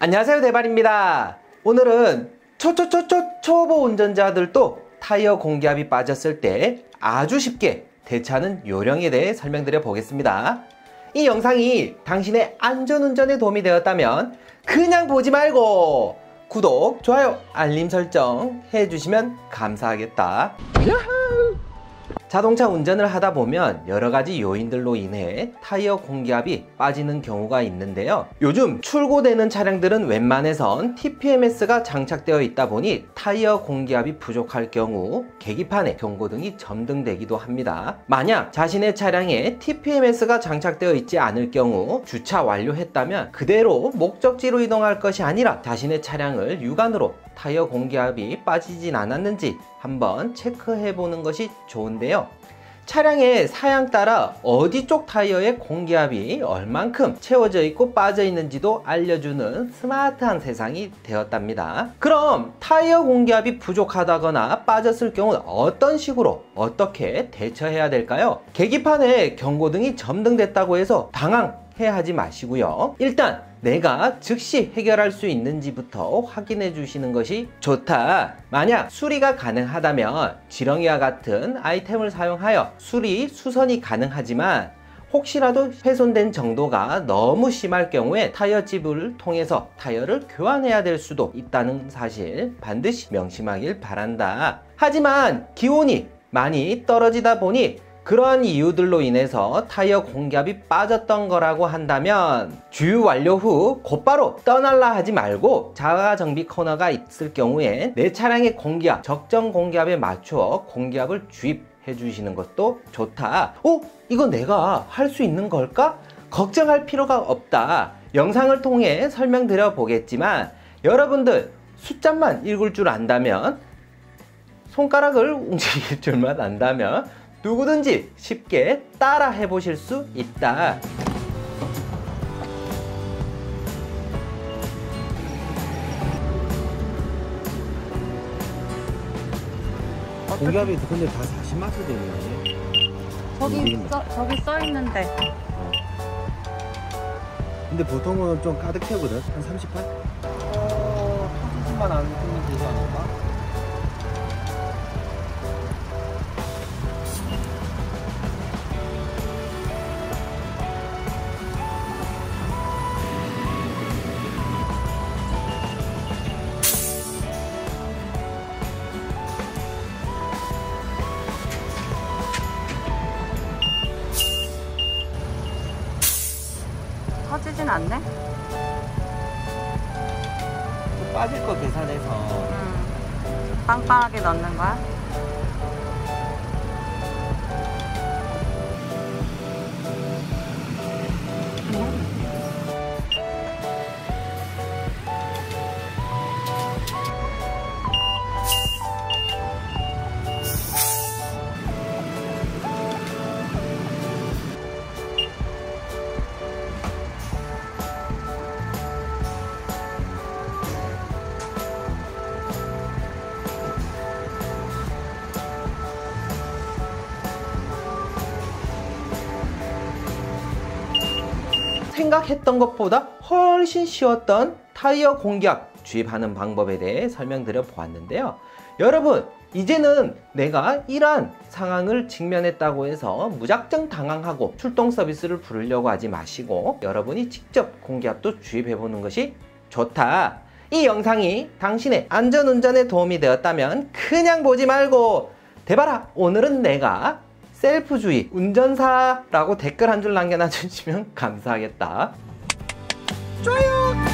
안녕하세요 대발입니다. 오늘은 초초초초 초보 운전자들도 타이어 공기압이 빠졌을 때 아주 쉽게 대처하는 요령에 대해 설명드려 보겠습니다. 이 영상이 당신의 안전운전에 도움이 되었다면 그냥 보지 말고 구독, 좋아요, 알림 설정 해주시면 감사하겠다 자동차 운전을 하다 보면 여러 가지 요인들로 인해 타이어 공기압이 빠지는 경우가 있는데요. 요즘 출고되는 차량들은 웬만해선 TPMS가 장착되어 있다 보니 타이어 공기압이 부족할 경우 계기판에 경고등이 점등되기도 합니다. 만약 자신의 차량에 TPMS가 장착되어 있지 않을 경우 주차 완료했다면 그대로 목적지로 이동할 것이 아니라 자신의 차량을 육안으로 타이어 공기압이 빠지진 않았는지 한번 체크해 보는 것이 좋은데요. 차량의 사양 따라 어디 쪽 타이어의 공기압이 얼만큼 채워져 있고 빠져 있는지도 알려주는 스마트한 세상이 되었답니다. 그럼 타이어 공기압이 부족하다거나 빠졌을 경우 어떤 식으로 어떻게 대처해야 될까요? 계기판에 경고등이 점등됐다고 해서 당황 해 하지 마시고요. 일단 내가 즉시 해결할 수 있는지부터 확인해 주시는 것이 좋다. 만약 수리가 가능하다면 지렁이와 같은 아이템을 사용하여 수리, 수선이 가능하지만 혹시라도 훼손된 정도가 너무 심할 경우에 타이어집을 통해서 타이어를 교환해야 될 수도 있다는 사실 반드시 명심하길 바란다. 하지만 기온이 많이 떨어지다 보니 그러한 이유들로 인해서 타이어 공기압이 빠졌던 거라고 한다면 주유 완료 후 곧바로 떠날라 하지 말고 자가 정비 코너가 있을 경우에 내 차량의 공기압 적정 공기압에 맞추어 공기압을 주입해 주시는 것도 좋다 어? 이거 내가 할 수 있는 걸까? 걱정할 필요가 없다 영상을 통해 설명드려 보겠지만 여러분들 숫자만 읽을 줄 안다면 손가락을 움직일 줄만 안다면 누구든지 쉽게 따라 해보실 수 있다. 공기압이 근데 다 40마트 되네. 저기 써, 저기 써 있는데 근데 보통은 좀 가득해거든. 한 38? 어, 30만 안 쓰면 되지 않을 터지진 않네? 빠질 거 계산해서 음, 빵빵하게 넣는 거야? 생각했던 것보다 훨씬 쉬웠던 타이어 공기압 주입하는 방법에 대해 설명드려 보았는데요. 여러분 이제는 내가 이러한 상황을 직면했다고 해서 무작정 당황하고 출동 서비스를 부르려고 하지 마시고 여러분이 직접 공기압도 주입해 보는 것이 좋다. 이 영상이 당신의 안전운전에 도움이 되었다면 그냥 보지 말고 대봐라 오늘은 내가 셀프주의 운전사라고 댓글 한 줄 남겨놔주시면 감사하겠다. 좋아요.